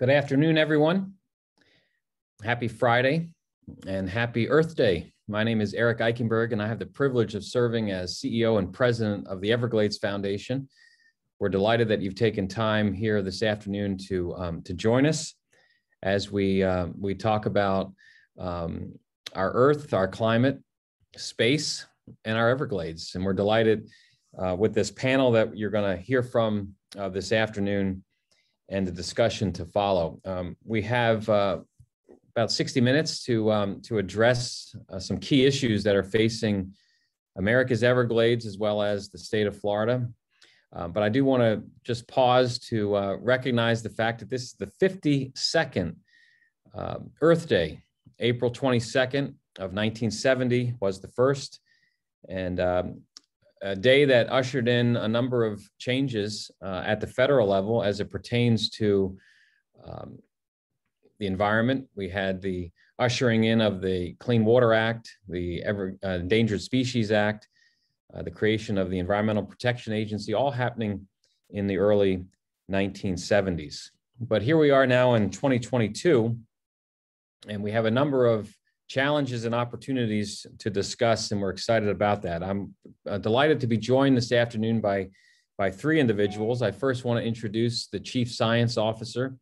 Good afternoon, everyone. Happy Friday and happy Earth Day. My name is Eric Eikenberg, and I have the privilege of serving as CEO and president of the Everglades Foundation. We're delighted that you've taken time here this afternoon to, um, to join us as we, uh, we talk about um, our Earth, our climate, space, and our Everglades. And we're delighted uh, with this panel that you're going to hear from uh, this afternoon and the discussion to follow. Um, we have uh, about 60 minutes to, um, to address uh, some key issues that are facing America's Everglades as well as the state of Florida. Uh, but I do want to just pause to uh, recognize the fact that this is the 52nd um, Earth Day. April 22nd of 1970 was the first. And um, a day that ushered in a number of changes uh, at the federal level as it pertains to um, the environment. We had the ushering in of the Clean Water Act, the Ever, uh, Endangered Species Act, uh, the creation of the Environmental Protection Agency, all happening in the early 1970s. But here we are now in 2022, and we have a number of challenges and opportunities to discuss, and we're excited about that. I'm uh, delighted to be joined this afternoon by, by three individuals. I first want to introduce the Chief Science Officer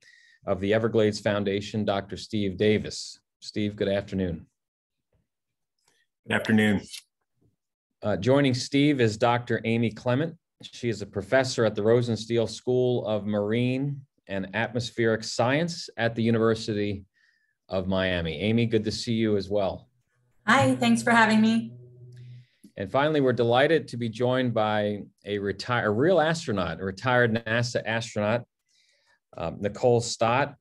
of the Everglades Foundation, Dr. Steve Davis. Steve, good afternoon. Good afternoon. Uh, joining Steve is Dr. Amy Clement. She is a professor at the Rosenstiel School of Marine and Atmospheric Science at the University of Miami. Amy, good to see you as well. Hi, thanks for having me. And finally, we're delighted to be joined by a retired, a real astronaut, a retired NASA astronaut, um, Nicole Stott.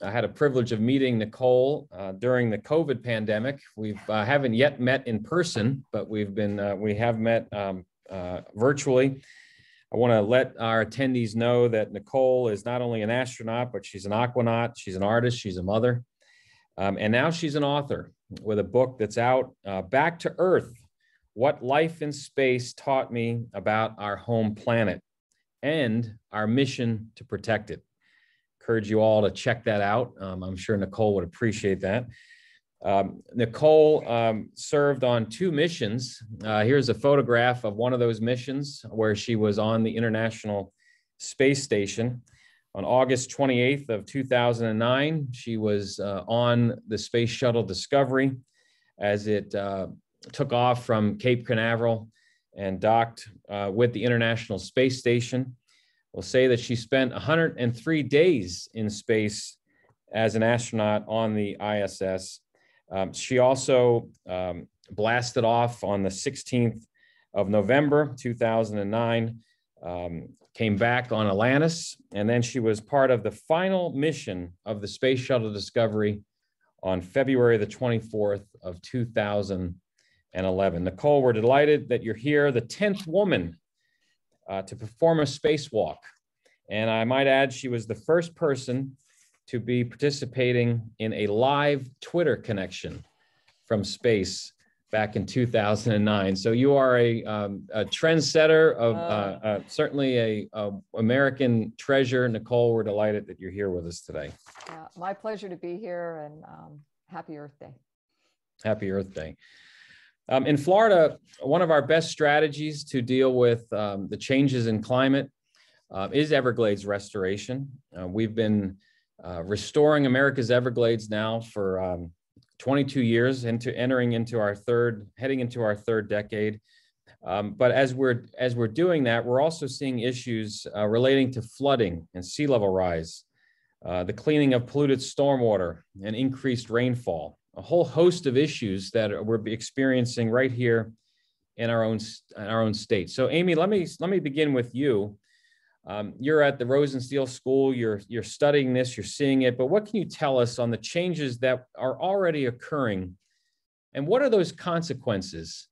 I had a privilege of meeting Nicole uh, during the COVID pandemic. We uh, haven't yet met in person, but we've been uh, we have met um, uh, virtually. I want to let our attendees know that Nicole is not only an astronaut, but she's an aquanaut. She's an artist. She's a mother. Um, and now she's an author with a book that's out, uh, Back to Earth What Life in Space Taught Me About Our Home Planet and Our Mission to Protect It. Encourage you all to check that out. Um, I'm sure Nicole would appreciate that. Um, Nicole um, served on two missions. Uh, here's a photograph of one of those missions where she was on the International Space Station. On August 28th of 2009, she was uh, on the Space Shuttle Discovery as it uh, took off from Cape Canaveral and docked uh, with the International Space Station. We'll say that she spent 103 days in space as an astronaut on the ISS. Um, she also um, blasted off on the 16th of November 2009 um, came back on Atlantis, and then she was part of the final mission of the Space Shuttle Discovery on February the 24th of 2011. Nicole, we're delighted that you're here, the 10th woman uh, to perform a spacewalk. And I might add, she was the first person to be participating in a live Twitter connection from space back in 2009. So you are a, um, a trendsetter of uh, uh, uh, certainly a, a, American treasure. Nicole, we're delighted that you're here with us today. Yeah, my pleasure to be here and um, happy Earth Day. Happy Earth Day. Um, in Florida, one of our best strategies to deal with um, the changes in climate uh, is Everglades restoration. Uh, we've been uh, restoring America's Everglades now for um, 22 years into entering into our third, heading into our third decade. Um, but as we're as we're doing that, we're also seeing issues uh, relating to flooding and sea level rise, uh, the cleaning of polluted stormwater and increased rainfall. A whole host of issues that we're experiencing right here in our own in our own state. So, Amy, let me let me begin with you. Um, you're at the Rosenstiel School, you're, you're studying this, you're seeing it, but what can you tell us on the changes that are already occurring? And what are those consequences?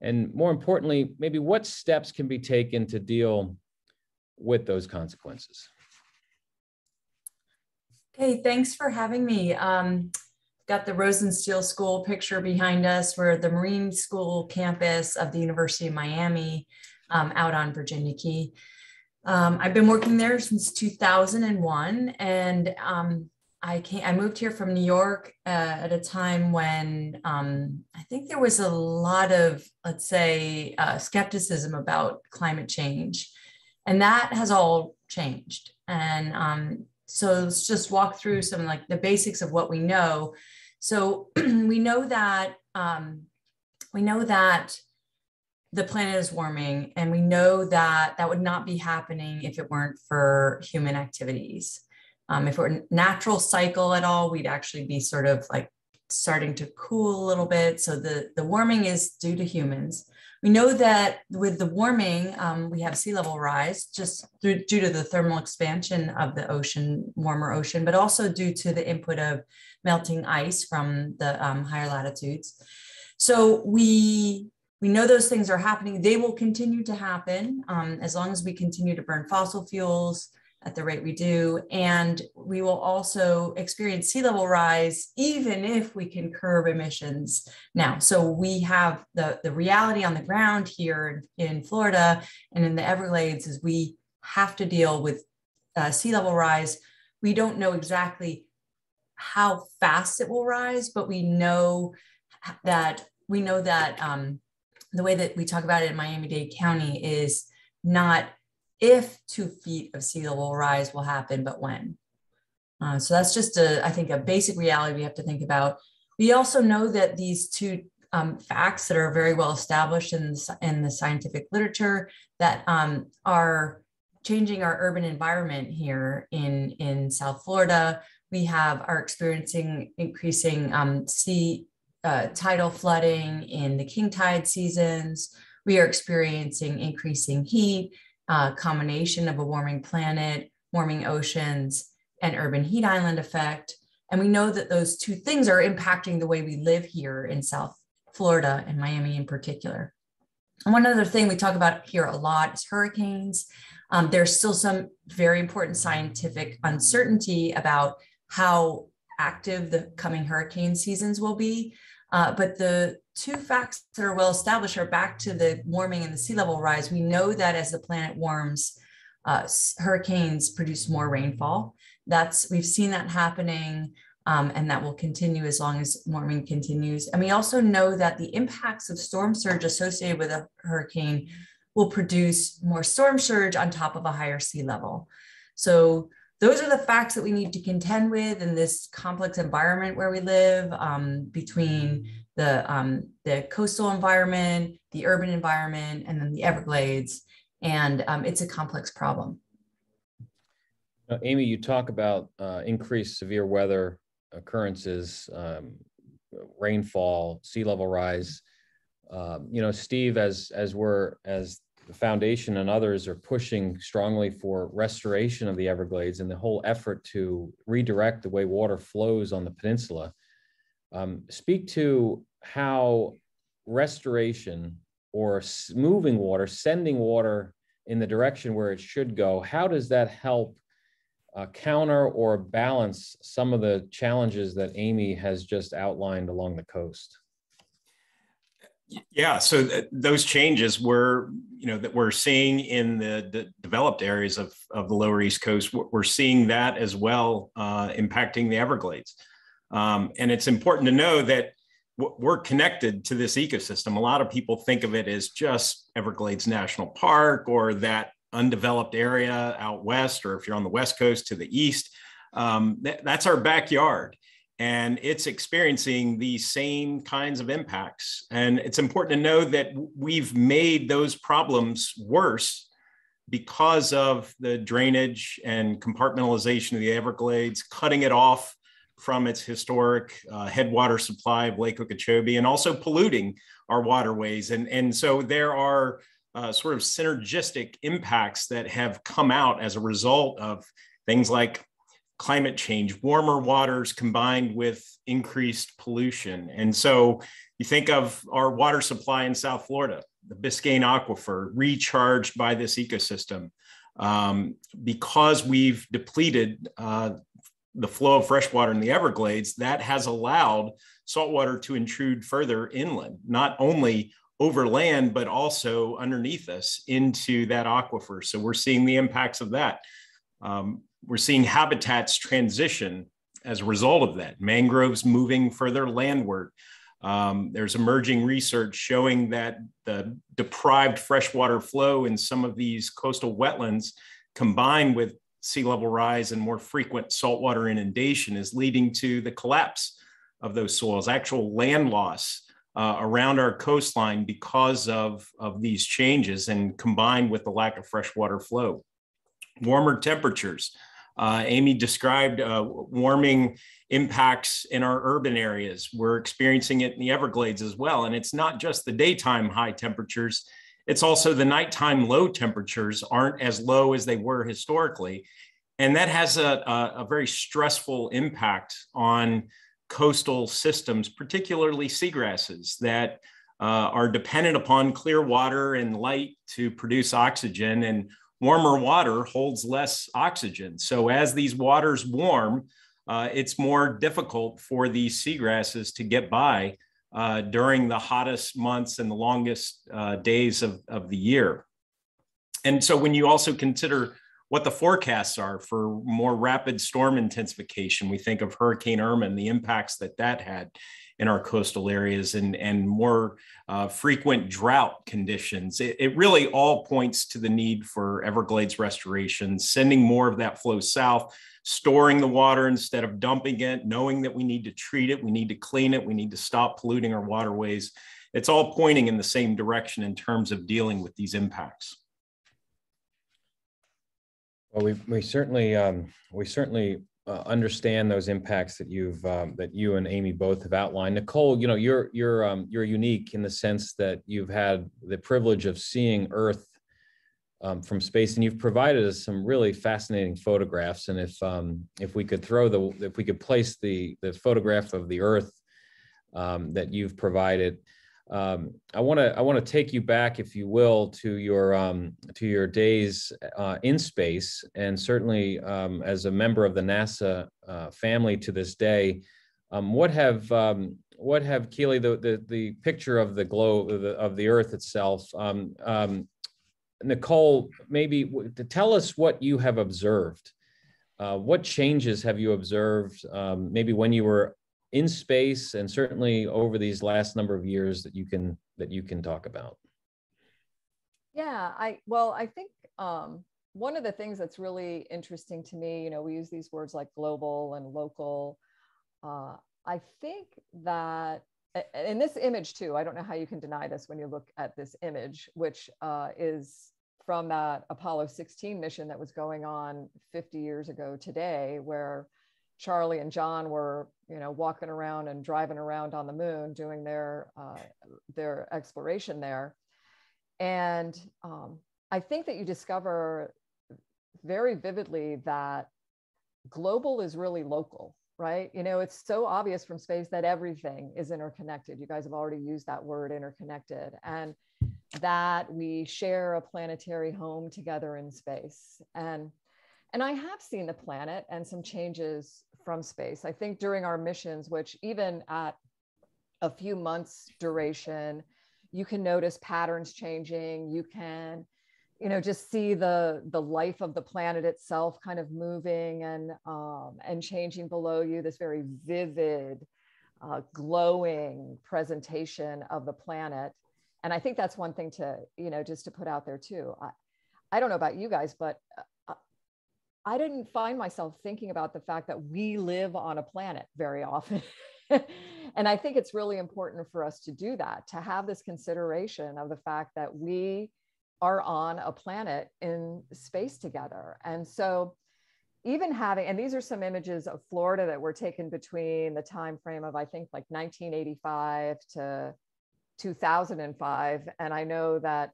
And more importantly, maybe what steps can be taken to deal with those consequences? Okay, thanks for having me. Um, got the Rosenstiel School picture behind us. We're the Marine School campus of the University of Miami um, out on Virginia Key. Um, I've been working there since 2001, and um, I came. I moved here from New York uh, at a time when um, I think there was a lot of, let's say, uh, skepticism about climate change, and that has all changed. And um, so let's just walk through some like the basics of what we know. So we know that um, we know that the planet is warming and we know that that would not be happening if it weren't for human activities. Um, if it were natural cycle at all we'd actually be sort of like starting to cool a little bit. So the the warming is due to humans. We know that with the warming um, we have sea level rise just through, due to the thermal expansion of the ocean warmer ocean but also due to the input of melting ice from the um, higher latitudes. So we we know those things are happening. They will continue to happen um, as long as we continue to burn fossil fuels at the rate we do. And we will also experience sea level rise, even if we can curb emissions now. So we have the, the reality on the ground here in Florida and in the Everglades is we have to deal with uh, sea level rise. We don't know exactly how fast it will rise, but we know that we know that um, the way that we talk about it in Miami-Dade County is not if two feet of sea level rise will happen, but when. Uh, so that's just a, I think, a basic reality we have to think about. We also know that these two um, facts that are very well established in, in the scientific literature that um, are changing our urban environment here in, in South Florida. We have are experiencing increasing um, sea uh, tidal flooding in the king tide seasons. We are experiencing increasing heat, uh, combination of a warming planet, warming oceans, and urban heat island effect. And we know that those two things are impacting the way we live here in South Florida and Miami in particular. And one other thing we talk about here a lot is hurricanes. Um, there's still some very important scientific uncertainty about how active the coming hurricane seasons will be. Uh, but the two facts that are well established are back to the warming and the sea level rise. We know that as the planet warms, uh, hurricanes produce more rainfall. That's we've seen that happening, um, and that will continue as long as warming continues. And we also know that the impacts of storm surge associated with a hurricane will produce more storm surge on top of a higher sea level. So those are the facts that we need to contend with in this complex environment where we live um, between the, um, the coastal environment, the urban environment, and then the Everglades. And um, it's a complex problem. Uh, Amy, you talk about uh, increased severe weather occurrences, um, rainfall, sea level rise. Um, you know, Steve, as as we're as the foundation and others are pushing strongly for restoration of the Everglades and the whole effort to redirect the way water flows on the peninsula. Um, speak to how restoration or moving water, sending water in the direction where it should go, how does that help uh, counter or balance some of the challenges that Amy has just outlined along the coast? Yeah, so th- those changes were, you know, that we're seeing in the, developed areas of, of the lower East Coast, we're seeing that as well uh, impacting the Everglades. Um, and it's important to know that we're connected to this ecosystem. A lot of people think of it as just Everglades National Park or that undeveloped area out west, or if you're on the West Coast to the east. Um, th- that's our backyard and it's experiencing these same kinds of impacts. And it's important to know that we've made those problems worse because of the drainage and compartmentalization of the Everglades, cutting it off from its historic uh, headwater supply of Lake Okeechobee, and also polluting our waterways. And, and so there are uh, sort of synergistic impacts that have come out as a result of things like climate change, warmer waters combined with increased pollution. And so you think of our water supply in South Florida, the Biscayne Aquifer, recharged by this ecosystem. Um, because we've depleted uh, the flow of fresh water in the Everglades, that has allowed saltwater to intrude further inland, not only over land, but also underneath us into that aquifer. So we're seeing the impacts of that. Um, we're seeing habitats transition as a result of that. Mangroves moving further landward. Um, there's emerging research showing that the deprived freshwater flow in some of these coastal wetlands, combined with sea level rise and more frequent saltwater inundation, is leading to the collapse of those soils, actual land loss uh, around our coastline because of, of these changes and combined with the lack of freshwater flow. Warmer temperatures. Uh, Amy described uh, warming impacts in our urban areas. We're experiencing it in the Everglades as well. And it's not just the daytime high temperatures, it's also the nighttime low temperatures aren't as low as they were historically. And that has a, a, a very stressful impact on coastal systems, particularly seagrasses that uh, are dependent upon clear water and light to produce oxygen. And warmer water holds less oxygen. So as these waters warm, uh, it's more difficult for these seagrasses to get by uh, during the hottest months and the longest uh, days of, of the year. And so when you also consider what the forecasts are for more rapid storm intensification. We think of Hurricane Irma and the impacts that that had in our coastal areas and, and more uh, frequent drought conditions. It, it, really all points to the need for Everglades restoration, sending more of that flow south, storing the water instead of dumping it, knowing that we need to treat it, we need to clean it, we need to stop polluting our waterways. It's all pointing in the same direction in terms of dealing with these impacts. Well, we, we certainly um, we certainly uh, understand those impacts that you've um, that you and Amy both have outlined. Nicole, you know you're you're um, you're unique in the sense that you've had the privilege of seeing Earth um, from space, and you've provided us some really fascinating photographs. And if um, if we could throw the if we could place the the photograph of the Earth um, that you've provided um, I want to I want to take you back, if you will, to your um, to your days uh, in space, and certainly um, as a member of the NASA uh, family to this day. Um, what have um, what have Keely the, the the picture of the globe of the, of the Earth itself? Um, Nicole, maybe to tell us what you have observed. Uh, what changes have you observed? maybe when you were in space and certainly over these last number of years that you can that you can talk about? Yeah i well i think um, one of the things that's really interesting to me you know we use these words like global and local. Uh, i think that in this image too i don't know how you can deny this when you look at this image which uh, is from that apollo 16 mission that was going on 50 years ago today where Charlie and John were, you know, walking around and driving around on the moon, doing their uh, their exploration there. And um, I think that you discover very vividly that global is really local, right? You know, it's so obvious from space that everything is interconnected. You guys have already used that word interconnected, and that we share a planetary home together in space. And and I have seen the planet and some changes from space. I think during our missions, which even at a few months duration, you can notice patterns changing. You can, you know, just see the the life of the planet itself kind of moving and um, and changing below you. This very vivid, uh, glowing presentation of the planet. And I think that's one thing to, you know, just to put out there too. I, I don't know about you guys, but I didn't find myself thinking about the fact that we live on a planet very often. and I think it's really important for us to do that, to have this consideration of the fact that we are on a planet in space together. And so even having and these are some images of Florida that were taken between the time frame of I think like 1985 to 2005 and I know that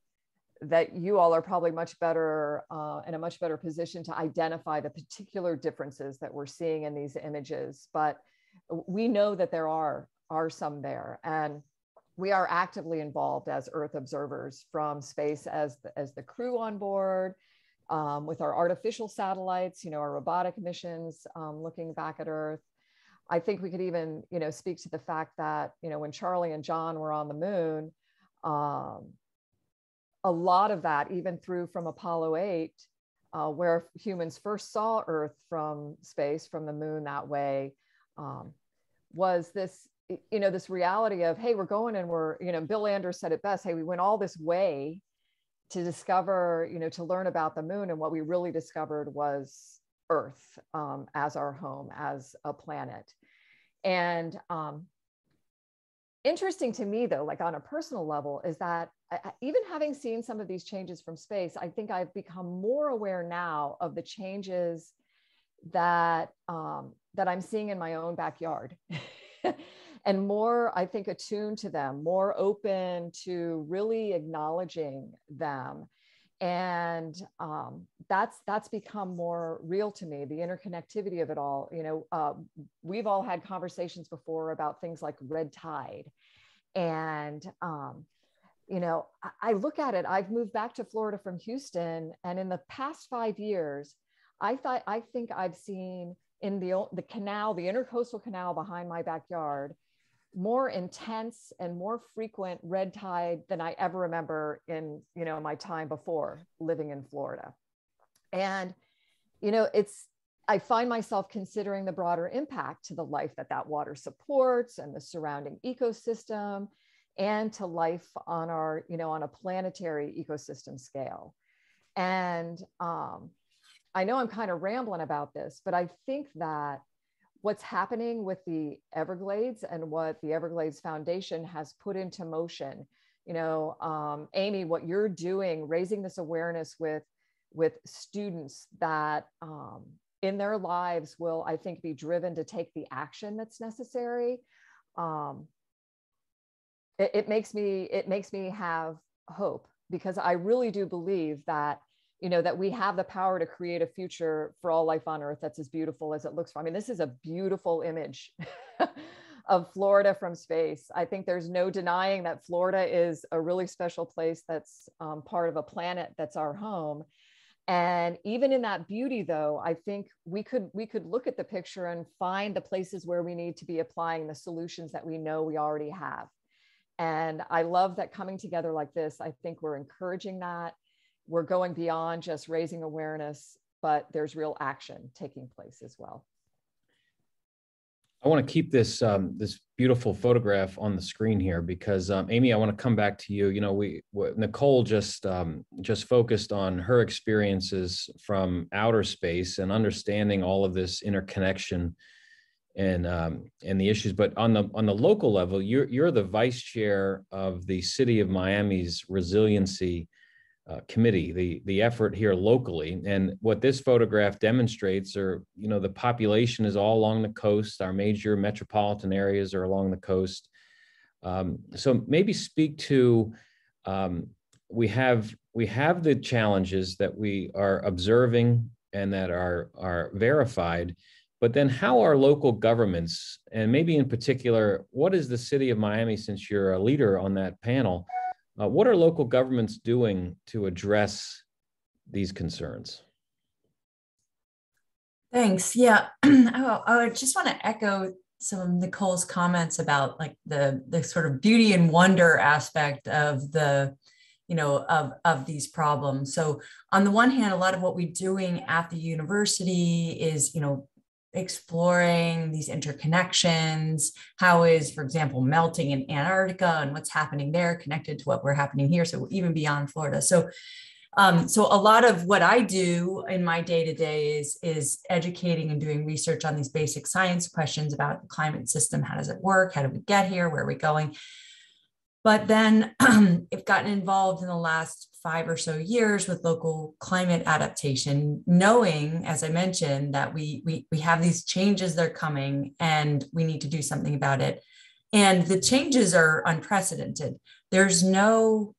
that you all are probably much better uh, in a much better position to identify the particular differences that we're seeing in these images. But we know that there are, are some there. And we are actively involved as Earth observers from space as the, as the crew on board, um, with our artificial satellites, you know, our robotic missions um, looking back at Earth. I think we could even, you know, speak to the fact that, you know, when Charlie and John were on the moon, um, a lot of that, even through from Apollo 8, uh, where humans first saw Earth from space, from the moon that way, um, was this, you know, this reality of, hey, we're going and we're, you know, Bill Anders said it best, hey, we went all this way to discover, you know, to learn about the moon. And what we really discovered was Earth um, as our home, as a planet. And um, interesting to me, though, like on a personal level, is that Even having seen some of these changes from space, I think I've become more aware now of the changes that um, that I'm seeing in my own backyard. and more i think attuned to them more open to really acknowledging them and um, that's that's become more real to me the interconnectivity of it all you know uh, we've all had conversations before about things like red tide and um, you know I, look at it i've moved back to florida from houston and in the past five years i thought i think i've seen in the the canal the intercoastal canal behind my backyard more intense and more frequent red tide than I ever remember in, you know, my time before living in Florida. And, you know, it's, I find myself considering the broader impact to the life that that water supports and the surrounding ecosystem and to life on our, you know, on a planetary ecosystem scale. And um, I know I'm kind of rambling about this, but I think that what's happening with the Everglades and what the Everglades Foundation has put into motion. You know, um, Amy, what you're doing, raising this awareness with with students that um, in their lives will, I think, be driven to take the action that's necessary. Um, it, it makes me it makes me have hope because I really do believe that you know that we have the power to create a future for all life on earth that's as beautiful as it looks for. i mean this is a beautiful image of florida from space. I think there's no denying that florida is a really special place that's um, part of a planet that's our home. And even in that beauty though i think we could we could look at the picture and find the places where we need to be applying the solutions that we know we already have and i love that coming together like this i think we're encouraging that we're going beyond just raising awareness, but there's real action taking place as well. I want to keep this um, this beautiful photograph on the screen here because um, Amy, I want to come back to you. You know, we Nicole just um, just focused on her experiences from outer space and understanding all of this interconnection and um, and the issues. But on the on the local level, you're you're the vice chair of the City of Miami's resiliency uh, committee, the the effort here locally. And what this photograph demonstrates are, you know, the population is all along the coast. Our major metropolitan areas are along the coast. Um, so maybe speak to um, we have we have the challenges that we are observing and that are are verified. But then, how are local governments, and maybe in particular, what is the city of Miami, since you're a leader on that panel, uh, what are local governments doing to address these concerns? Thanks. Yeah, oh, I just want to echo some of Nicole's comments about like the the sort of beauty and wonder aspect of the you know of of these problems so on the one hand a lot of what we're doing at the university is you know exploring these interconnections. How is, for example, melting in Antarctica and what's happening there connected to what we're happening here? So even beyond Florida. So um, so a lot of what I do in my day to day is is educating and doing research on these basic science questions about the climate system. How does it work? How do we get here? Where are we going? But then I've gotten involved in the last five or so years with local climate adaptation, knowing, as I mentioned, that we, we, we have these changes that are coming and we need to do something about it. And the changes are unprecedented. There's no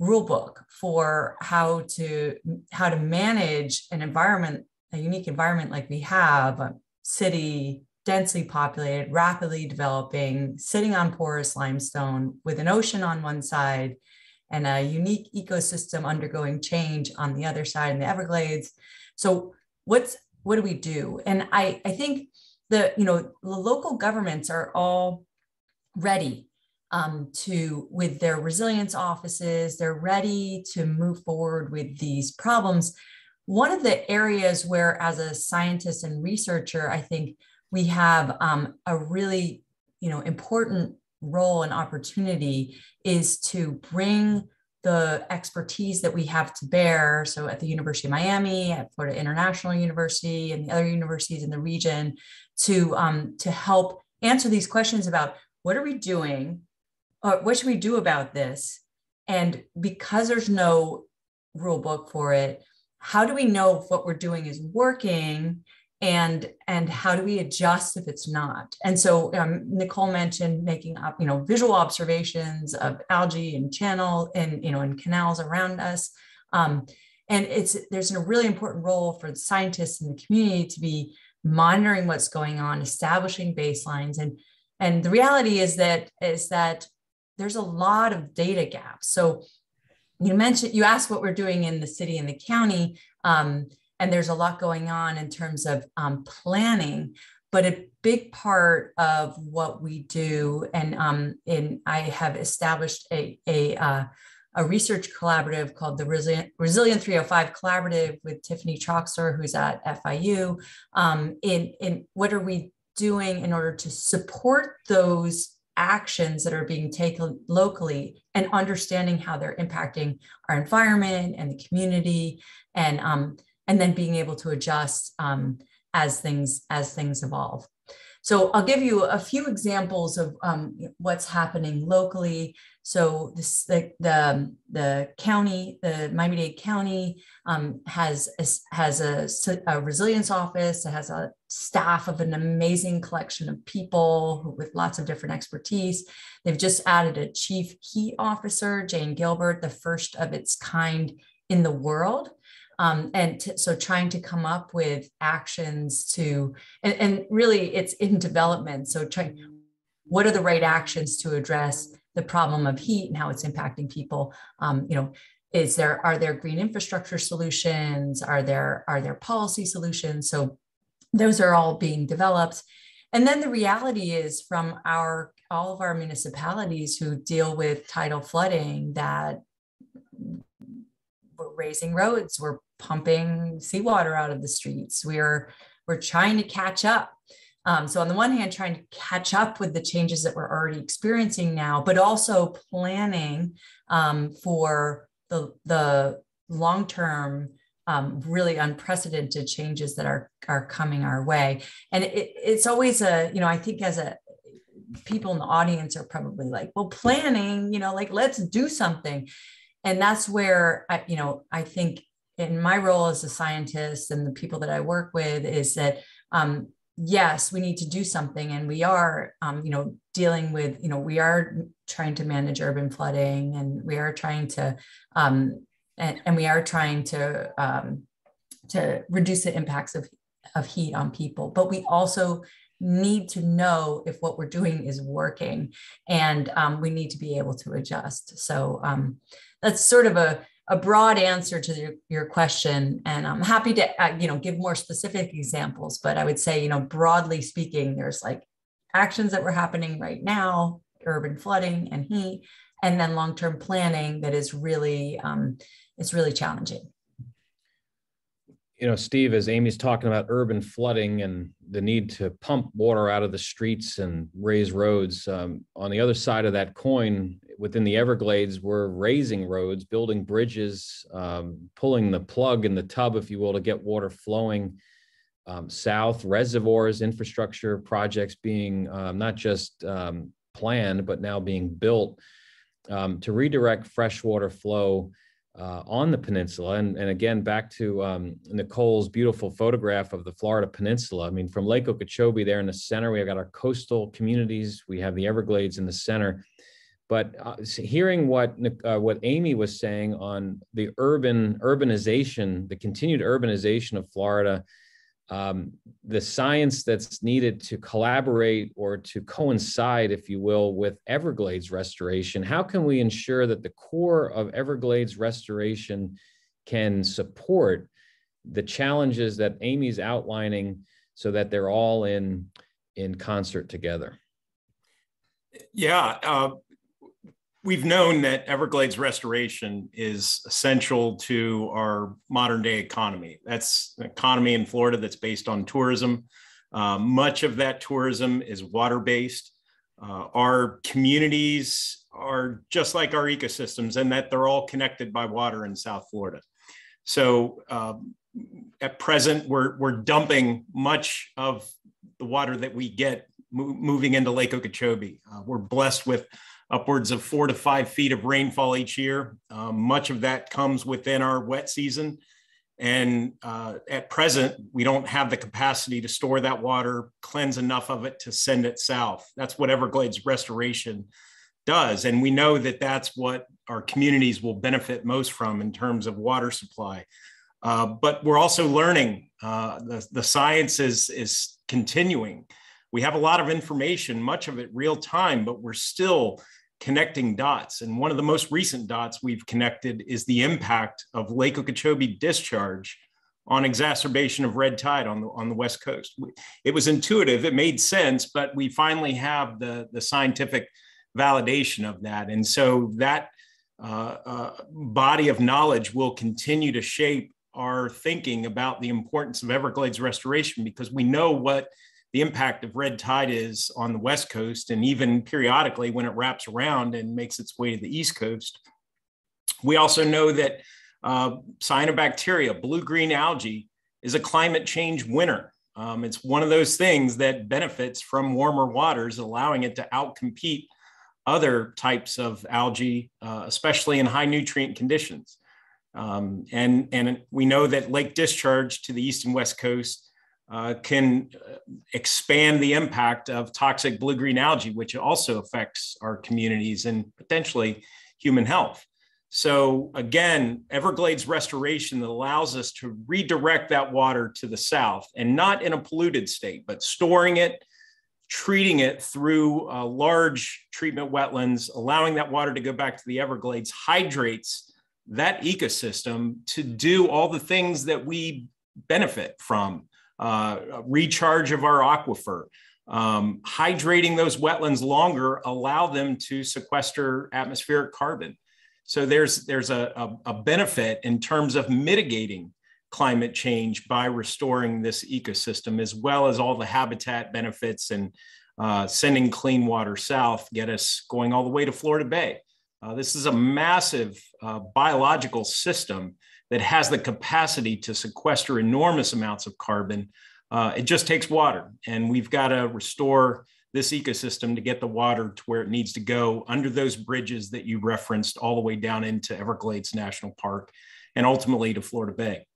rule book for how to how to manage an environment, a unique environment like we have, a city, densely populated, rapidly developing, sitting on porous limestone with an ocean on one side and a unique ecosystem undergoing change on the other side in the Everglades. So what's what do we do? And I, I think the you know the local governments are all ready um, to with their resilience offices. They're ready to move forward with these problems. One of the areas where, as a scientist and researcher, I think we have um, a really, you know, important role and opportunity is to bring the expertise that we have to bear. So at the University of Miami, at Florida International University, and the other universities in the region, to um, to help answer these questions about what are we doing, or what should we do about this, and because there's no rule book for it, how do we know if what we're doing is working? And and how do we adjust if it's not? And so um, nicole mentioned making up you know visual observations of algae and channel and you know and canals around us. Um, and it's there's a really important role for scientists in the community to be monitoring what's going on establishing baselines. And and the reality is that is that there's a lot of data gaps. So you mentioned you asked what we're doing in the city and the county. Um, and there's a lot going on in terms of um, planning but a big part of what we do and um, in i have established a, a, uh, a research collaborative called the resilient, resilient 305 collaborative with tiffany troxler who's at fiu um, in, in what are we doing in order to support those actions that are being taken locally and understanding how they're impacting our environment and the community? And um, and then being able to adjust um, as things as things evolve. So I'll give you a few examples of um, what's happening locally. So this, the, the, the county, the Miami-Dade County um, has, a, has a, a, resilience office. It has a staff of an amazing collection of people with lots of different expertise. They've just added a chief heat officer, Jane Gilbert, the first of its kind in the world um, and t- so trying to come up with actions to and, and really it's in development. So trying what are the right actions to address the problem of heat and how it's impacting people? Um, you know is there are there green infrastructure solutions? Are there are there policy solutions? So those are all being developed. And then the reality is from our all of our municipalities who deal with tidal flooding that we're raising roads we're pumping seawater out of the streets. We're we're trying to catch up. Um, so on the one hand, trying to catch up with the changes that we're already experiencing now, but also planning um, for the the long term, um, really unprecedented changes that are are coming our way. And it, it's always a you know I think as a people in the audience are probably like, well, planning, you know, like let's do something. And that's where I, you know I think in my role as a scientist and the people that I work with is that um, yes, we need to do something, and we are, um, you know, dealing with, you know, we are trying to manage urban flooding, and we are trying to, um, and, and we are trying to um, to reduce the impacts of of heat on people, but we also need to know if what we're doing is working, and um, we need to be able to adjust. So um, that's sort of a a broad answer to your, your question. And i'm happy to uh, you know give more specific examples but i would say you know broadly speaking there's like actions that were happening right now urban flooding and heat and then long-term planning that is really um, it's really challenging. You know, Steve, as Amy's talking about urban flooding and the need to pump water out of the streets and raise roads, um, on the other side of that coin, within the Everglades, we're raising roads, building bridges, um, pulling the plug in the tub, if you will, to get water flowing um, south, reservoirs, infrastructure projects being um, not just um, planned, but now being built um, to redirect freshwater flow uh, on the peninsula. And, and again, back to um, Nicole's beautiful photograph of the Florida Peninsula. I mean, from Lake Okeechobee there in the center, we've got our coastal communities, we have the Everglades in the center. But uh, hearing what uh, what Amy was saying on the urban urbanization, the continued urbanization of Florida, um, the science that's needed to collaborate or to coincide, if you will, with Everglades restoration. How can we ensure that the core of Everglades restoration can support the challenges that Amy's outlining so that they're all in, in concert together? Yeah, uh, we've known that Everglades restoration is essential to our modern day economy. That's an economy in Florida that's based on tourism. Uh, much of that tourism is water based. Uh, our communities are just like our ecosystems in that they're all connected by water in South Florida. So um, at present, we're, we're dumping much of the water that we get mo- moving into Lake Okeechobee. Uh, we're blessed with upwards of four to five feet of rainfall each year. Um, much of that comes within our wet season. And uh, at present, we don't have the capacity to store that water, cleanse enough of it to send it south. That's what Everglades restoration does. And we know that that's what our communities will benefit most from in terms of water supply. Uh, but we're also learning. Uh, the, the science is, is continuing. We have a lot of information, much of it real time, but we're still connecting dots. And one of the most recent dots we've connected is the impact of Lake Okeechobee discharge on exacerbation of red tide on the, on the West Coast. It was intuitive, it made sense, but we finally have the, the scientific validation of that. And so that uh, uh, body of knowledge will continue to shape our thinking about the importance of Everglades restoration because we know what the impact of red tide is on the West Coast and even periodically when it wraps around and makes its way to the East Coast. We also know that uh, cyanobacteria, blue green algae, is a climate change winner. Um, it's one of those things that benefits from warmer waters, allowing it to outcompete other types of algae, uh, especially in high nutrient conditions. Um, and, and we know that lake discharge to the east and west coast uh, can uh, expand the impact of toxic blue-green algae, which also affects our communities and potentially human health. So again, Everglades restoration that allows us to redirect that water to the south and not in a polluted state, but storing it, treating it through uh, large treatment wetlands, allowing that water to go back to the Everglades, hydrates that ecosystem to do all the things that we benefit from uh, recharge of our aquifer, um, hydrating those wetlands longer, allow them to sequester atmospheric carbon. So there's, there's a, a, a benefit in terms of mitigating climate change by restoring this ecosystem, as well as all the habitat benefits and uh, sending clean water south, get us going all the way to Florida Bay. Uh, this is a massive uh, biological system that has the capacity to sequester enormous amounts of carbon. Uh, it just takes water, and we've got to restore this ecosystem to get the water to where it needs to go under those bridges that you referenced all the way down into Everglades National Park and ultimately to Florida Bay.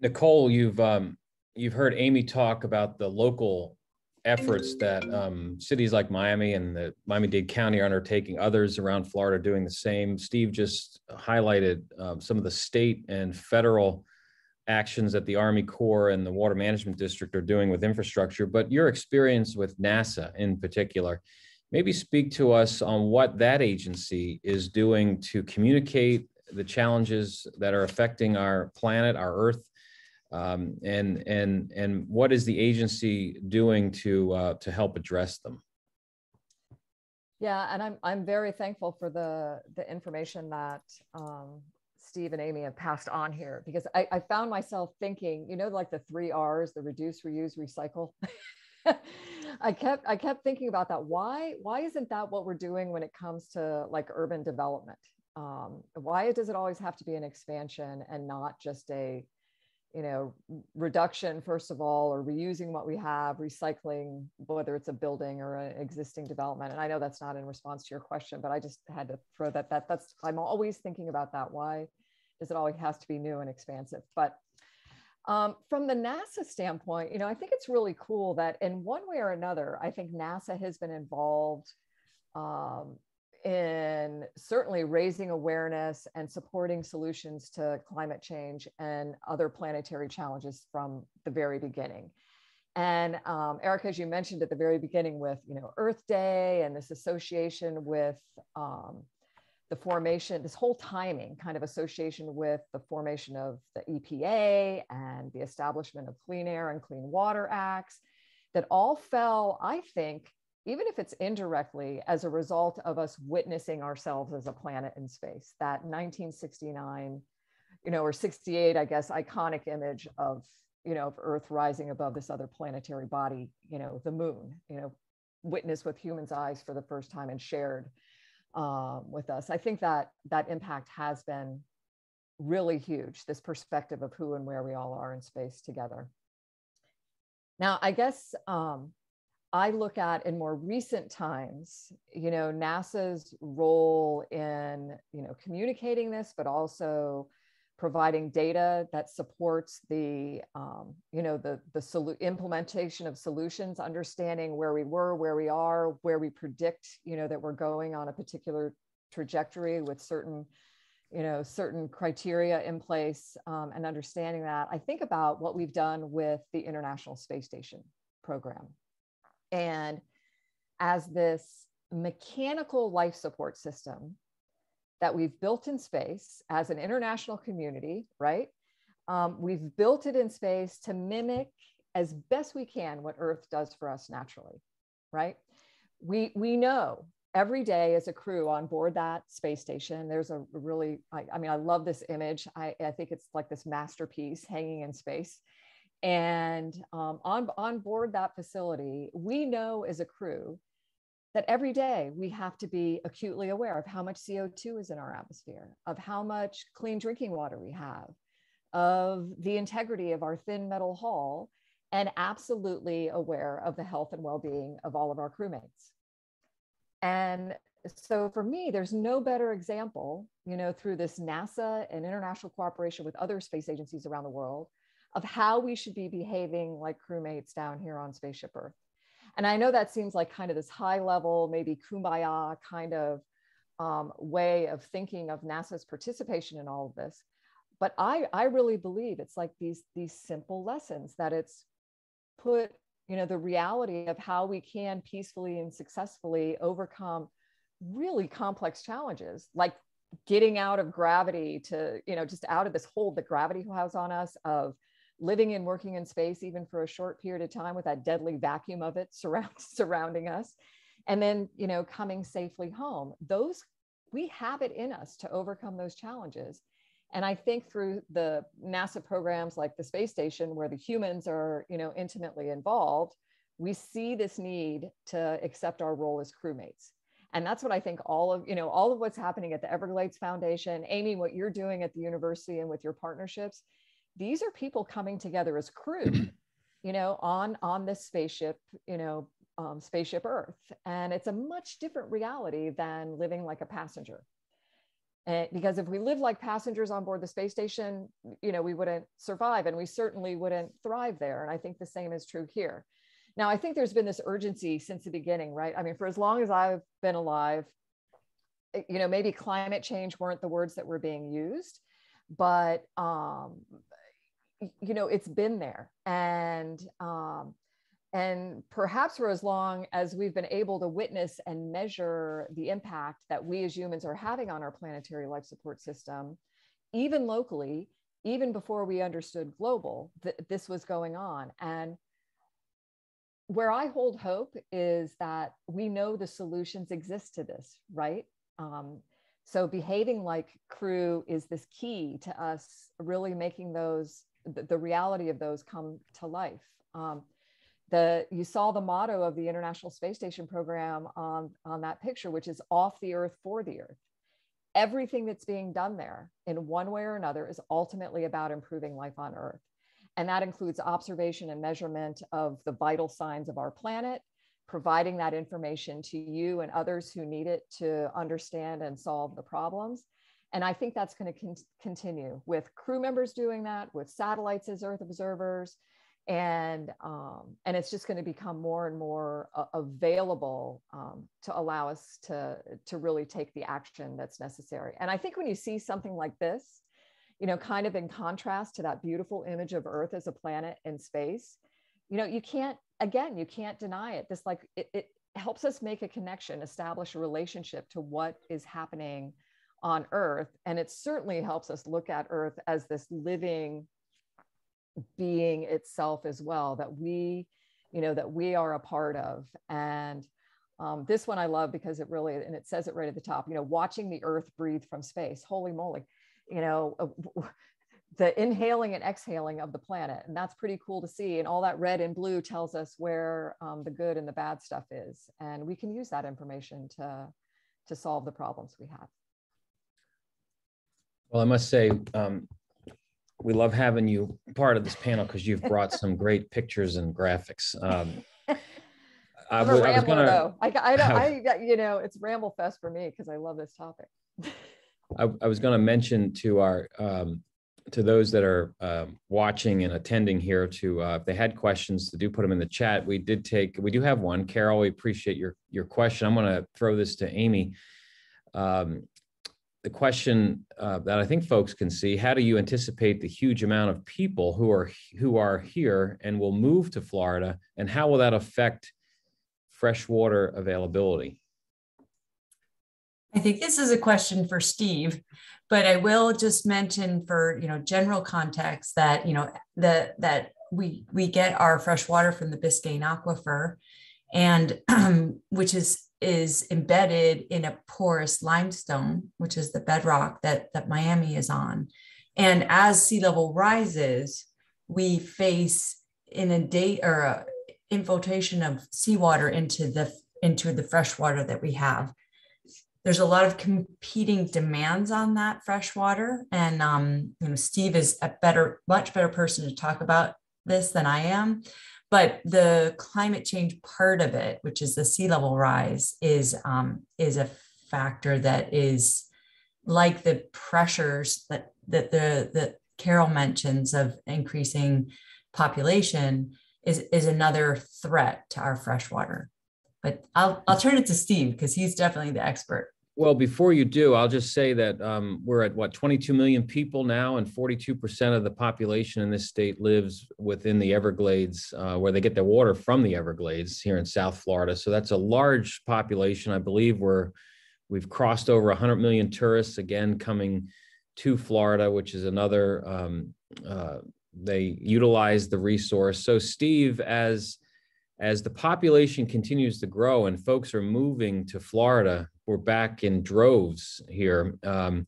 Nicole, you've um, you've heard Amy talk about the local efforts that um, cities like Miami and the Miami-Dade County are undertaking. Others around Florida are doing the same. Steve just highlighted um, some of the state and federal actions that the Army Corps and the Water Management District are doing with infrastructure, but your experience with NASA in particular, maybe speak to us on what that agency is doing to communicate the challenges that are affecting our planet, our Earth, um, and and and what is the agency doing to uh, to help address them? Yeah, and I'm I'm very thankful for the the information that um, Steve and Amy have passed on here because I, I found myself thinking, you know, like the three R's: the reduce, reuse, recycle. I kept I kept thinking about that. Why why isn't that what we're doing when it comes to like urban development? Um, why does it always have to be an expansion and not just a you know reduction first of all or reusing what we have recycling whether it's a building or an existing development and i know that's not in response to your question but i just had to throw that that that's i'm always thinking about that. Why does it always has to be new and expansive? But um, from the nasa standpoint you know i think it's really cool that in one way or another i think nasa has been involved um, in certainly raising awareness and supporting solutions to climate change and other planetary challenges from the very beginning. And um, Erica, as you mentioned at the very beginning with, you know, Earth Day and this association with um, the formation, this whole timing kind of association with the formation of the EPA and the establishment of Clean Air and Clean Water Acts that all fell, I think, even if it's indirectly as a result of us witnessing ourselves as a planet in space, that 1969, you know, or 68, I guess, iconic image of, you know, of Earth rising above this other planetary body, you know, the moon, you know, witnessed with humans' eyes for the first time and shared um, with us. I think that that impact has been really huge, this perspective of who and where we all are in space together. Now, I guess um, I look at in more recent times, you know, NASA's role in, you know, communicating this, but also providing data that supports the, um, you know, the, the solu- implementation of solutions, understanding where we were, where we are, where we predict, you know, that we're going on a particular trajectory with certain, you know, certain criteria in place um, and understanding that. I think about what we've done with the International Space Station program and as this mechanical life support system that we've built in space as an international community, right? Um, we've built it in space to mimic as best we can what Earth does for us naturally, right? We, we know every day as a crew on board that space station, there's a really, I, I mean, I love this image. I, I think it's like this masterpiece hanging in space. And um, on, on board that facility, we know as a crew that every day we have to be acutely aware of how much CO2 is in our atmosphere, of how much clean drinking water we have, of the integrity of our thin metal hull, and absolutely aware of the health and well being of all of our crewmates. And so for me, there's no better example, you know, through this NASA and international cooperation with other space agencies around the world of how we should be behaving like crewmates down here on Spaceship Earth. And I know that seems like kind of this high level, maybe kumbaya kind of um, way of thinking of NASA's participation in all of this. But I, I really believe it's like these, these simple lessons that it's put, you know, the reality of how we can peacefully and successfully overcome really complex challenges, like getting out of gravity to, you know, just out of this hold that gravity has on us of living and working in space even for a short period of time with that deadly vacuum of it surround, surrounding us. And then you know coming safely home. Those we have it in us to overcome those challenges. And i think through the nasa programs like the space station where the humans are you know intimately involved we see this need to accept our role as crewmates. And that's what i think all of you know all of what's happening at the everglades foundation. Amy what you're doing at the university and with your partnerships these are people coming together as crew you know on on this spaceship you know um, spaceship earth. And it's a much different reality than living like a passenger. And because if we live like passengers on board the space station you know we wouldn't survive and we certainly wouldn't thrive there. And i think the same is true here. Now i think there's been this urgency since the beginning right? I mean for as long as i've been alive eh, you know maybe climate change weren't the words that were being used but um, you know it's been there. And um, and perhaps for as long as we've been able to witness and measure the impact that we as humans are having on our planetary life support system even locally even before we understood global that this was going on. And where i hold hope is that we know the solutions exist to this right? Um, so behaving like crew is this key to us really making those the, the reality of those come to life. Um, the, you saw the motto of the International Space Station program on, on that picture, which is off the earth for the earth. Everything that's being done there in one way or another is ultimately about improving life on earth. And that includes observation and measurement of the vital signs of our planet, providing that information to you and others who need it to understand and solve the problems, and I think that's going to con- continue with crew members doing that, with satellites as Earth observers, and um, and it's just going to become more and more uh, available um, to allow us to to really take the action that's necessary. And I think when you see something like this, you know, kind of in contrast to that beautiful image of Earth as a planet in space, you know, you can't again, you can't deny it. This like it, it helps us make a connection, establish a relationship to what is happening on earth and it certainly helps us look at earth as this living being itself as well that we you know that we are a part of and Um, this one I love because it really, and it says it right at the top, you know, watching the earth breathe from space. Holy moly, you know, uh, the inhaling and exhaling of the planet. And that's pretty cool to see. And all that red and blue tells us where um, the good and the bad stuff is. And we can use that information to, to solve the problems we have. Well, I must say, um, we love having you part of this panel because you've brought some great pictures and graphics. Um, I, a rambler, gonna, though. I, I, don't, I, you know, it's ramble fest for me because I love this topic. I, I was going to mention to our um, to those that are uh, watching and attending here to uh, if they had questions to do put them in the chat we did take we do have one carol we appreciate your your question i'm going to throw this to amy um, the question uh, that i think folks can see how do you anticipate the huge amount of people who are who are here and will move to florida and how will that affect freshwater availability? I think this is a question for Steve, but I will just mention for you know general context that you know that that we we get our fresh water from the Biscayne aquifer, and um, which is is embedded in a porous limestone, which is the bedrock that that Miami is on, and as sea level rises, we face in a inundate or infiltration of seawater into the into the fresh water that we have there's a lot of competing demands on that fresh water. And um, you know, Steve is a better, much better person to talk about this than I am. But the climate change part of it, which is the sea level rise, is um, is a factor that is like the pressures that that the that Carol mentions of increasing population is is another threat to our freshwater. But I'll I'll turn it to Steve because he's definitely the expert. Well, before you do, I'll just say that um, we're at what 22 million people now, and 42% of the population in this state lives within the Everglades, uh, where they get their water from the Everglades here in South Florida. So that's a large population. I believe we're we've crossed over 100 million tourists again coming to Florida, which is another. Um, uh, they utilize the resource. So, Steve, as as the population continues to grow and folks are moving to Florida, we're back in droves here. Um,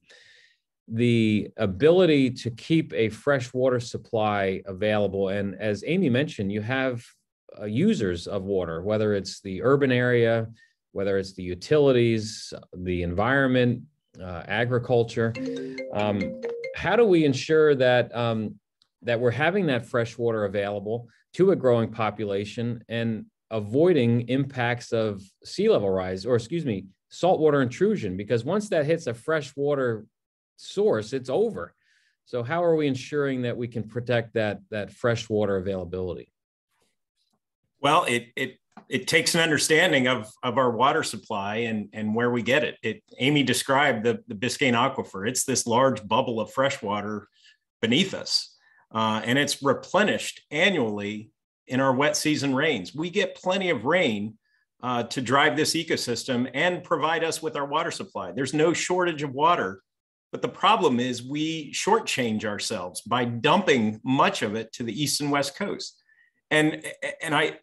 the ability to keep a fresh water supply available, and as Amy mentioned, you have uh, users of water, whether it's the urban area, whether it's the utilities, the environment, uh, agriculture. Um, how do we ensure that um, that we're having that fresh water available to a growing population and avoiding impacts of sea level rise or excuse me saltwater intrusion because once that hits a freshwater source it's over. So how are we ensuring that we can protect that that freshwater availability? Well it it it takes an understanding of of our water supply and and where we get it. It amy described the the biscayne aquifer. It's this large bubble of fresh water beneath us uh, and it's replenished annually in our wet season rains. We get plenty of rain uh, to drive this ecosystem and provide us with our water supply. There's no shortage of water, but the problem is we shortchange ourselves by dumping much of it to the east and west coast. And and I,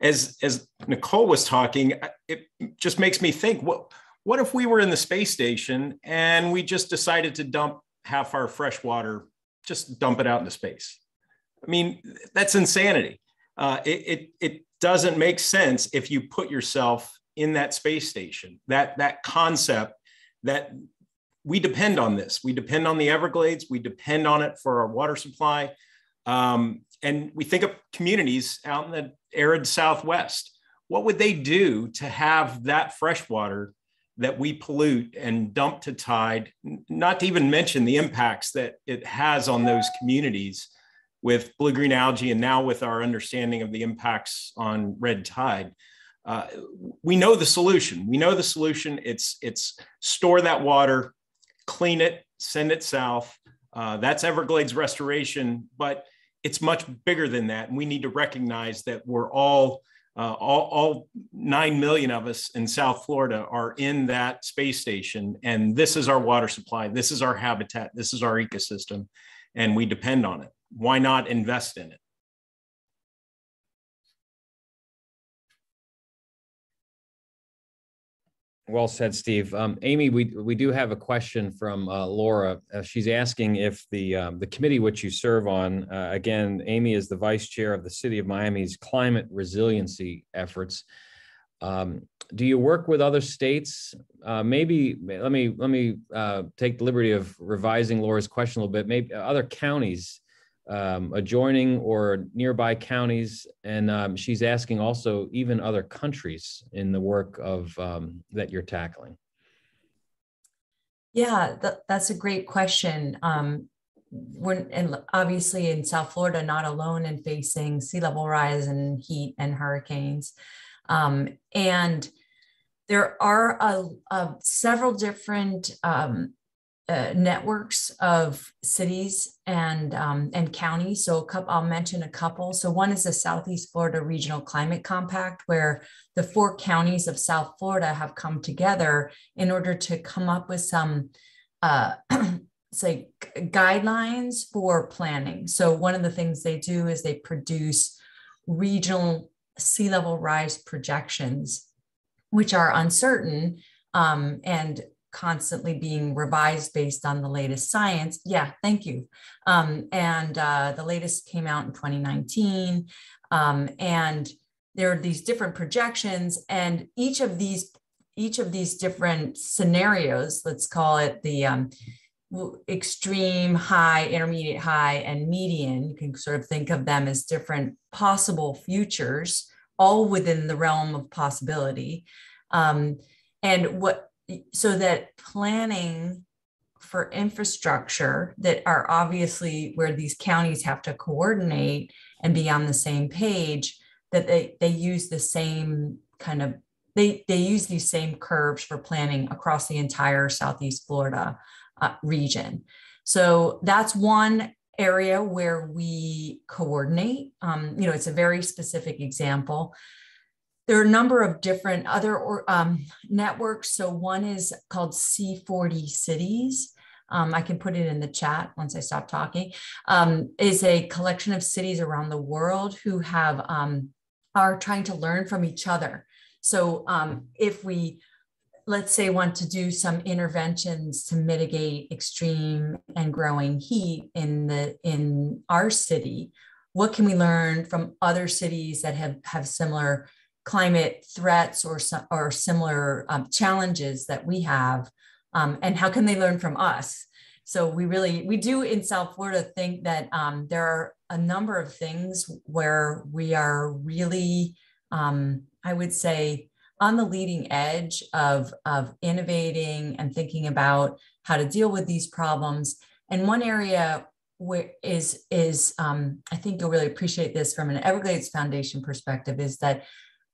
as as Nicole was talking, it just makes me think what what if we were in the space station and we just decided to dump half our fresh water just dump it out into space. I mean, that's insanity. Uh, it, it, it doesn't make sense if you put yourself in that space station. That that concept that we depend on this. We depend on the Everglades. We depend on it for our water supply. Um, and we think of communities out in the arid Southwest. What would they do to have that fresh water that we pollute and dump to tide, not to even mention the impacts that it has on those communities with blue green algae and now with our understanding of the impacts on red tide. Uh, we know the solution. We know the solution. It's it's store that water, clean it, send it south. Uh, that's Everglades restoration, but it's much bigger than that. And we need to recognize that we're all uh, all, all, 9 million of us in South Florida are in that space station. And this is our water supply. This is our habitat. This is our ecosystem. And we depend on it. Why not invest in it? Well said, Steve. Um, Amy, we we do have a question from uh, Laura. Uh, she's asking if the um, the committee which you serve on, uh, again, Amy is the vice chair of the City of Miami's climate resiliency efforts. Um, do you work with other states? Uh, maybe let me let me uh, take the liberty of revising Laura's question a little bit. Maybe other counties um, adjoining or nearby counties. And um, she's asking also even other countries in the work of um, that you're tackling. Yeah, th- that's a great question. Um, we're and obviously in South Florida, not alone in facing sea level rise and heat and hurricanes. Um, and there are a, a several different um, uh, networks of cities and um, and counties. So couple, I'll mention a couple. So one is the Southeast Florida Regional Climate Compact, where the four counties of South Florida have come together in order to come up with some uh, say guidelines for planning. So one of the things they do is they produce regional sea level rise projections, which are uncertain um, and constantly being revised based on the latest science. Yeah, thank you. Um, and uh, the latest came out in 2019. Um, and there are these different projections, and each of these each of these different scenarios, let's call it the um, extreme, high, intermediate, high, and median. You can sort of think of them as different possible futures, all within the realm of possibility. Um, and what so that planning for infrastructure that are obviously where these counties have to coordinate and be on the same page that they they use the same kind of they they use these same curves for planning across the entire southeast florida uh, region. So that's one area where we coordinate. Um, you know it's a very specific example there are a number of different other or, um, networks. So one is called C40 Cities. Um, I can put it in the chat once I stop talking. Um, is a collection of cities around the world who have um, are trying to learn from each other. So um, if we let's say want to do some interventions to mitigate extreme and growing heat in the in our city what can we learn from other cities that have have similar climate threats or, or similar um, challenges that we have um, and how can they learn from us? So we really we do in south florida think that um, there are a number of things where we are really um, i would say on the leading edge of, of innovating and thinking about how to deal with these problems. And one area where is is um, I think you'll really appreciate this from an Everglades Foundation perspective is that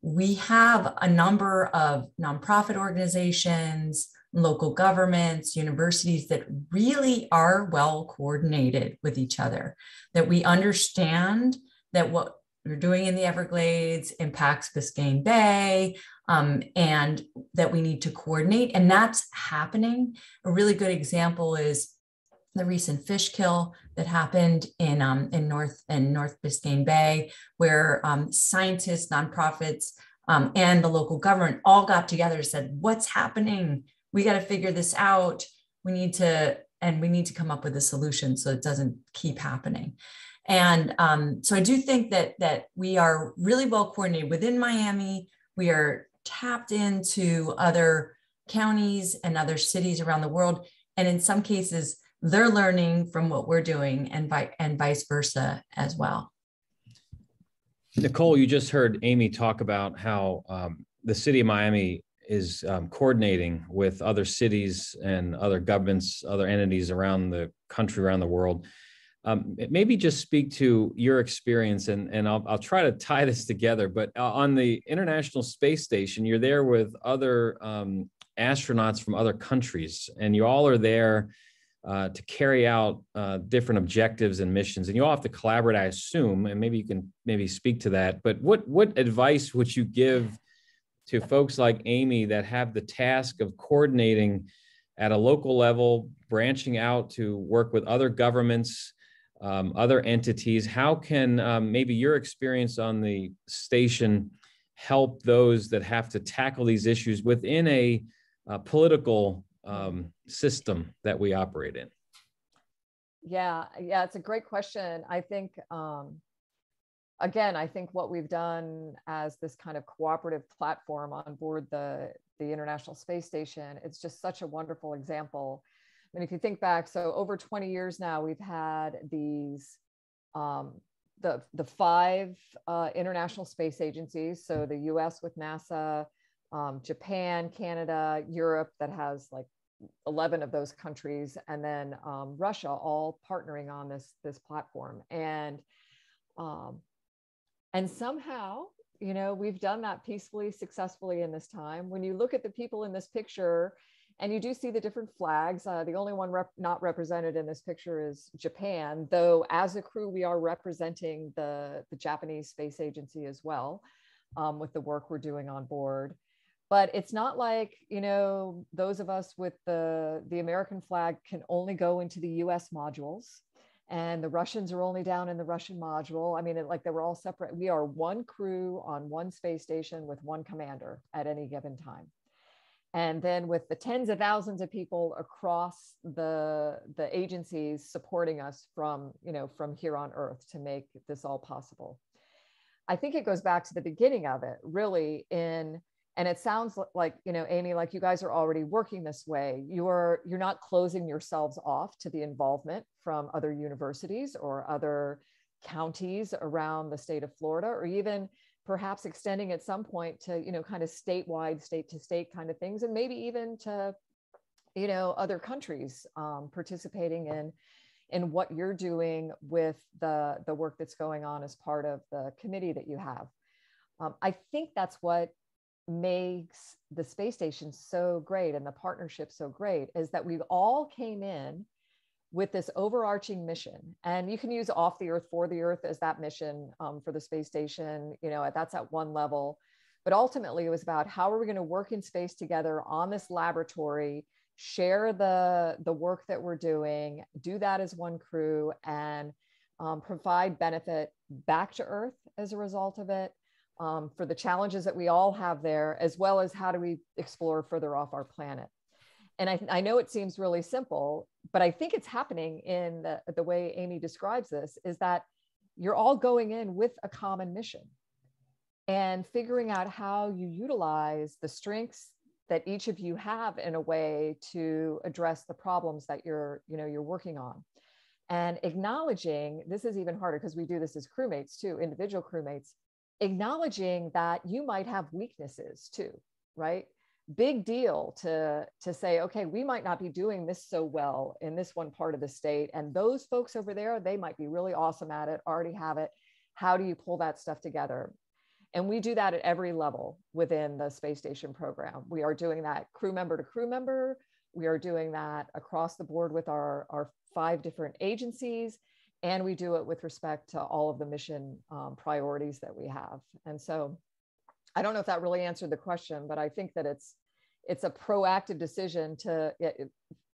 we have a number of nonprofit organizations, local governments, universities that really are well coordinated with each other, that we understand that what we're doing in the Everglades impacts Biscayne Bay, um, and that we need to coordinate. And that's happening. A really good example is the recent fish kill that happened in um, in North in North Biscayne Bay, where um, scientists, nonprofits, um, and the local government all got together and said, "What's happening? We got to figure this out. We need to, and we need to come up with a solution so it doesn't keep happening." And um, so I do think that that we are really well coordinated within Miami. We are tapped into other counties and other cities around the world, and in some cases they're learning from what we're doing and, vi- and vice versa as well. Nicole, you just heard Amy talk about how um, the city of Miami is um, coordinating with other cities and other governments, other entities around the country, around the world. Um, maybe just speak to your experience, and, and I'll, I'll try to tie this together. But uh, on the International Space Station, you're there with other um, astronauts from other countries, and you all are there uh, to carry out uh, different objectives and missions. And you all have to collaborate, I assume, and maybe you can maybe speak to that. But what what advice would you give to folks like Amy that have the task of coordinating at a local level, branching out to work with other governments, um, other entities? How can um, maybe your experience on the station help those that have to tackle these issues within a uh, political um, system that we operate in? Yeah, yeah, it's a great question. I think, um, again, I think what we've done as this kind of cooperative platform on board the the International Space Station, it's just such a wonderful example. I mean, if you think back, so over 20 years now, we've had these um, the the five uh, international space agencies. So the U.S. with NASA, um, Japan, Canada, Europe that has like 11 of those countries, and then um, Russia, all partnering on this this platform. And um, and somehow, you know, we've done that peacefully, successfully in this time. When you look at the people in this picture, and you do see the different flags. Uh, the only one rep- not represented in this picture is Japan, though as a crew, we are representing the, the Japanese Space Agency as well um, with the work we're doing on board. But it's not like, you know, those of us with the, the American flag can only go into the US modules and the Russians are only down in the Russian module. I mean, it, like they were all separate. We are one crew on one space station with one commander at any given time and then with the tens of thousands of people across the the agencies supporting us from you know from here on earth to make this all possible i think it goes back to the beginning of it really in and it sounds like you know amy like you guys are already working this way. You're you're not closing yourselves off to the involvement from other universities or other counties around the state of florida or even perhaps extending at some point to you know kind of statewide state to state kind of things and maybe even to you know other countries um, participating in in what you're doing with the the work that's going on as part of the committee that you have. Um, i think that's what makes the space station so great and the partnership so great is that we all came in with this overarching mission. And you can use off the earth for the earth as that mission um, for the space station you know that's at one level. But ultimately it was about how are we going to work in space together on this laboratory share the the work that we're doing do that as one crew and um, provide benefit back to earth as a result of it um, for the challenges that we all have there as well as how do we explore further off our planet. And I, I know it seems really simple but i think it's happening in the, the way amy describes this is that you're all going in with a common mission and figuring out how you utilize the strengths that each of you have in a way to address the problems that you're you know you're working on. And acknowledging this is even harder because we do this as crewmates too individual crewmates acknowledging that you might have weaknesses too right? Big deal to to say okay we might not be doing this so well in this one part of the state and those folks over there they might be really awesome at it already have it. How do you pull that stuff together? And we do that at every level within the space station program. We are doing that crew member to crew member. We are doing that across the board with our our five different agencies and we do it with respect to all of the mission um, priorities that we have. And so I don't know if that really answered the question, but I think that it's it's a proactive decision to it,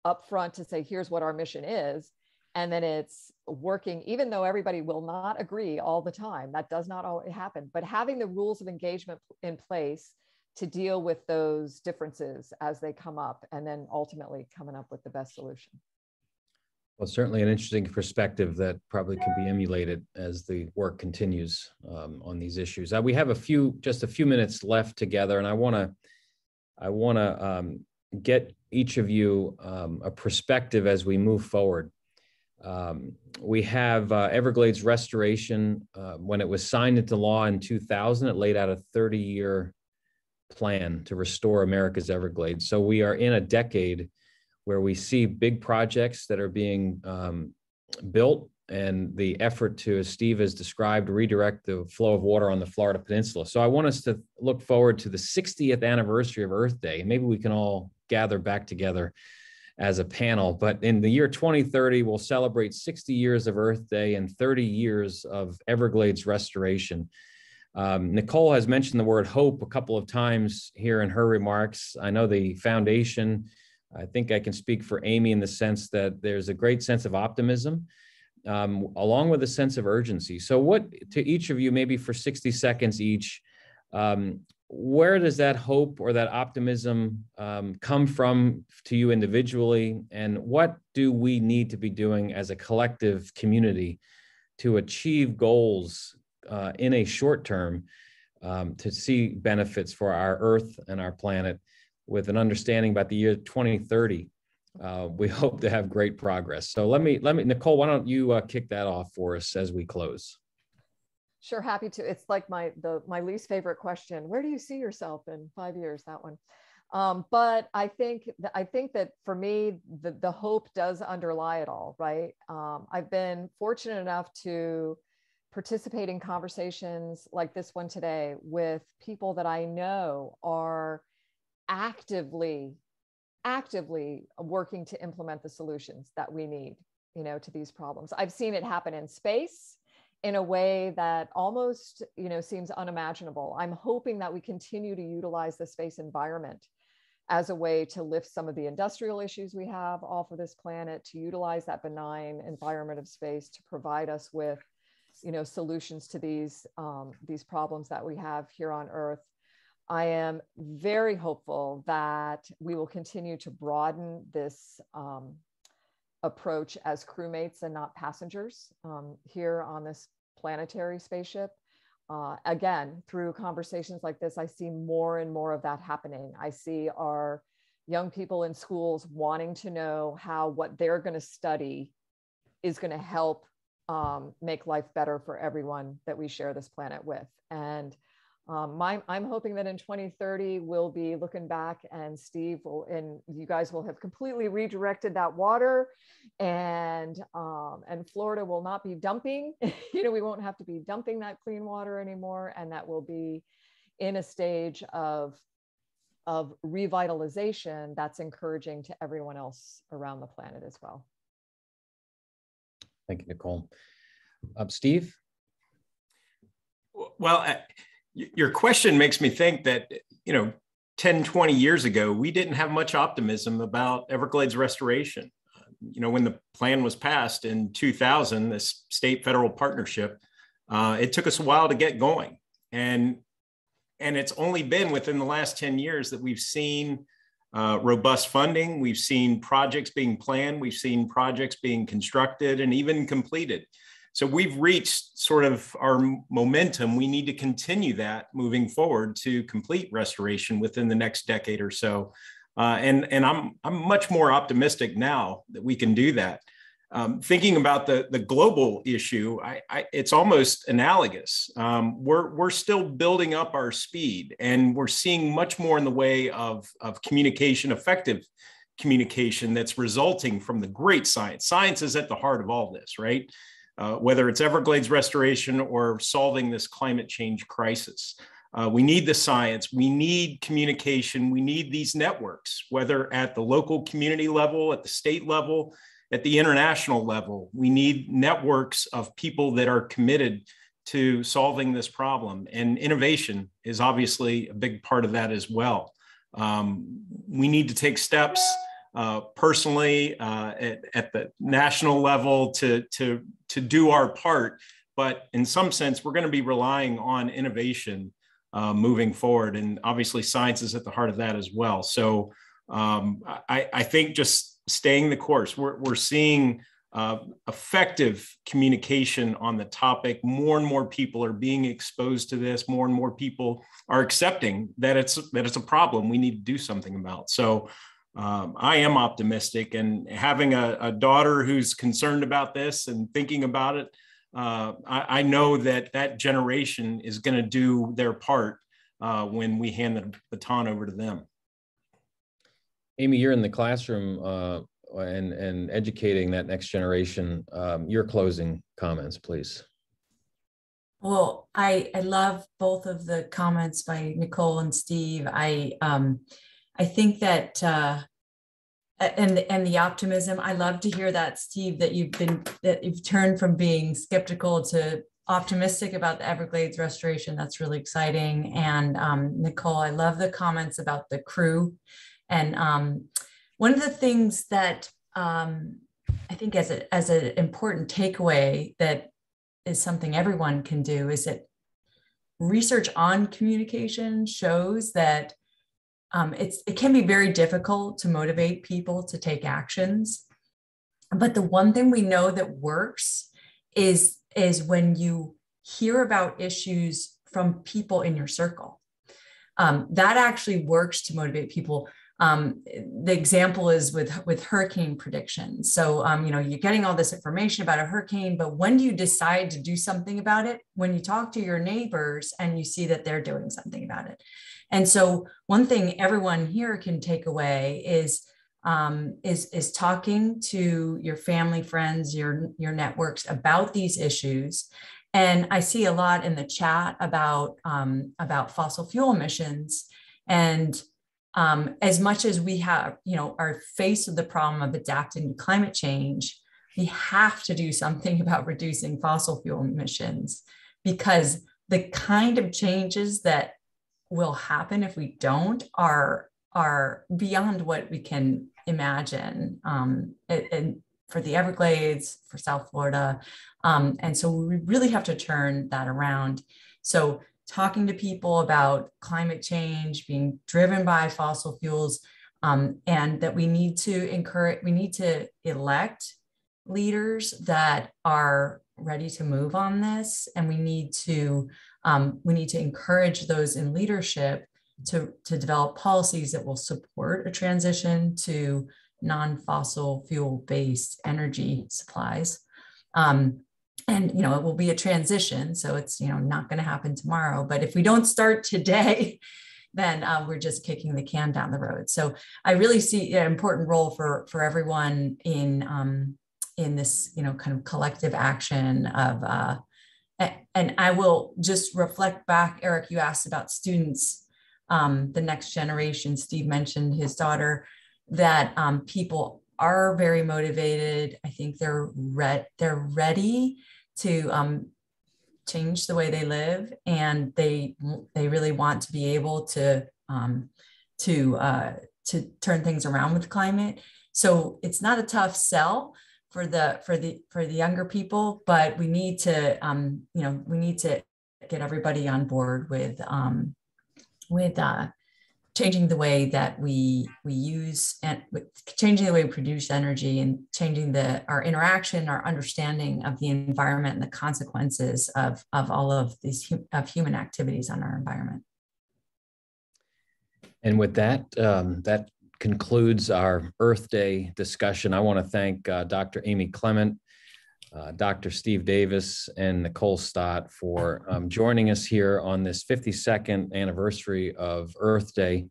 upfront to say here's what our mission is and then it's working even though everybody will not agree all the time. That does not always happen but having the rules of engagement in place to deal with those differences as they come up and then ultimately coming up with the best solution well, certainly an interesting perspective that probably can be emulated as the work continues um, on these issues. Uh, we have a few, just a few minutes left together, and I want to, I want to um, get each of you um, a perspective as we move forward. Um, we have uh, Everglades restoration. Uh, when it was signed into law in 2000, it laid out a 30-year plan to restore America's Everglades. So we are in a decade where we see big projects that are being um, built and the effort to, as Steve has described, redirect the flow of water on the Florida Peninsula. So I want us to look forward to the 60th anniversary of Earth Day. Maybe we can all gather back together as a panel. But in the year 2030, we'll celebrate 60 years of Earth Day and 30 years of Everglades restoration. Um, Nicole has mentioned the word hope a couple of times here in her remarks. I know the foundation I think I can speak for Amy in the sense that there's a great sense of optimism, um, along with a sense of urgency. So, what to each of you, maybe for 60 seconds each, um, where does that hope or that optimism um, come from to you individually? And what do we need to be doing as a collective community to achieve goals uh, in a short term um, to see benefits for our Earth and our planet with an understanding about the year 2030? Uh, we hope to have great progress. So let me, let me, Nicole, why don't you uh, kick that off for us as we close? Sure, happy to. It's like my the my least favorite question. Where do you see yourself in five years? That one. Um, but I think I think that for me, the the hope does underlie it all, right? Um, I've been fortunate enough to participate in conversations like this one today with people that I know are actively actively working to implement the solutions that we need you know to these problems. I've seen it happen in space in a way that almost you know seems unimaginable. I'm hoping that we continue to utilize the space environment as a way to lift some of the industrial issues we have off of this planet to utilize that benign environment of space to provide us with you know solutions to these um, these problems that we have here on earth i am very hopeful that we will continue to broaden this um, approach as crewmates and not passengers um, here on this planetary spaceship. Uh, again, through conversations like this, I see more and more of that happening. I see our young people in schools wanting to know how what they're going to study is going to help um, make life better for everyone that we share this planet with. And um, my, I'm hoping that in 2030 we'll be looking back and Steve will, and you guys will have completely redirected that water and um, and Florida will not be dumping. you know, we won't have to be dumping that clean water anymore, and that will be in a stage of of revitalization that's encouraging to everyone else around the planet as well. Thank you, Nicole. Um, Steve? Well, I, your question makes me think that, you know, 10, 20 years ago, we didn't have much optimism about Everglades restoration. You know, when the plan was passed in 2000, this state federal partnership, uh, it took us a while to get going. And, and it's only been within the last 10 years that we've seen uh, robust funding, we've seen projects being planned, we've seen projects being constructed and even completed. So we've reached sort of our momentum. We need to continue that moving forward to complete restoration within the next decade or so. Uh, and and I'm, I'm much more optimistic now that we can do that. Um, thinking about the, the global issue, I, I, it's almost analogous. Um, we're, we're still building up our speed and we're seeing much more in the way of, of communication, effective communication that's resulting from the great science. Science is at the heart of all this, right? Uh, whether it's Everglades restoration or solving this climate change crisis. Uh, we need the science, we need communication, we need these networks, whether at the local community level, at the state level, at the international level. We need networks of people that are committed to solving this problem. And innovation is obviously a big part of that as well. Um, we need to take steps uh, personally uh, at, at, the national level to, to, to do our part. But in some sense, we're going to be relying on innovation uh, moving forward. And obviously, science is at the heart of that as well. So um, I, I, think just staying the course, we're, we're seeing uh, effective communication on the topic. More and more people are being exposed to this. More and more people are accepting that it's that it's a problem we need to do something about. So um, I am optimistic, and having a, a, daughter who's concerned about this and thinking about it, uh, I, I, know that that generation is going to do their part uh, when we hand the baton over to them. Amy, you're in the classroom uh, and and educating that next generation. Um, your closing comments, please. Well, I I love both of the comments by Nicole and Steve. I um, I think that uh, and and the optimism. I love to hear that, Steve, that you've been that you've turned from being skeptical to optimistic about the Everglades restoration. That's really exciting. And um, Nicole, I love the comments about the crew. And um, one of the things that um, I think as a, as an important takeaway that is something everyone can do is that research on communication shows that um, it's it can be very difficult to motivate people to take actions. But the one thing we know that works is is when you hear about issues from people in your circle. Um, that actually works to motivate people. Um, the example is with with hurricane predictions. So um, you know you're getting all this information about a hurricane, but when do you decide to do something about it? When you talk to your neighbors and you see that they're doing something about it. And so one thing everyone here can take away is um, is is talking to your family, friends, your your networks about these issues. And I see a lot in the chat about um, about fossil fuel emissions. And um, as much as we have, you know, are faced with the problem of adapting to climate change, we have to do something about reducing fossil fuel emissions because the kind of changes that will happen if we don't are are beyond what we can imagine um, and, for the Everglades, for South Florida. Um, and so we really have to turn that around. So talking to people about climate change, being driven by fossil fuels, um, and that we need to encourage, we need to elect leaders that are ready to move on this. And we need to um, we need to encourage those in leadership to, to develop policies that will support a transition to non-fossil fuel-based energy supplies. Um, and you know it will be a transition, so it's you know not going to happen tomorrow. But if we don't start today, then uh, we're just kicking the can down the road. So I really see an important role for for everyone in um, in this you know kind of collective action of uh, and I will just reflect back, Eric, you asked about students, um, the next generation. Steve mentioned his daughter, that um, people are very motivated. I think they're re- they're ready to um, change the way they live, and they they really want to be able to um, to uh, to turn things around with climate. So it's not a tough sell, for the for the for the younger people but we need to um you know we need to get everybody on board with um with uh changing the way that we we use and changing the way we produce energy and changing the our interaction our understanding of the environment and the consequences of of all of these of human activities on our environment. And with that um, that concludes our Earth Day discussion. I want to thank uh, Dr. Amy Clement, uh, Dr. Steve Davis, and Nicole Stott for um, joining us here on this 52nd anniversary of Earth Day.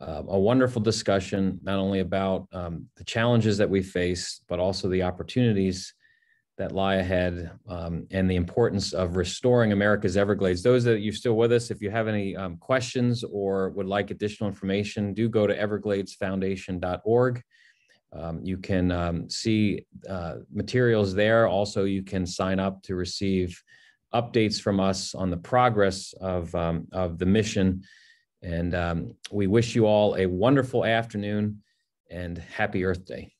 Uh, a wonderful discussion, not only about um, the challenges that we face, but also the opportunities that lie ahead um, and the importance of restoring America's Everglades. Those that you're still with us, if you have any um, questions or would like additional information, do go to evergladesfoundation.org. Um, you can um, see uh, materials there. Also, you can sign up to receive updates from us on the progress of, um, of the mission. And um, we wish you all a wonderful afternoon and happy Earth Day.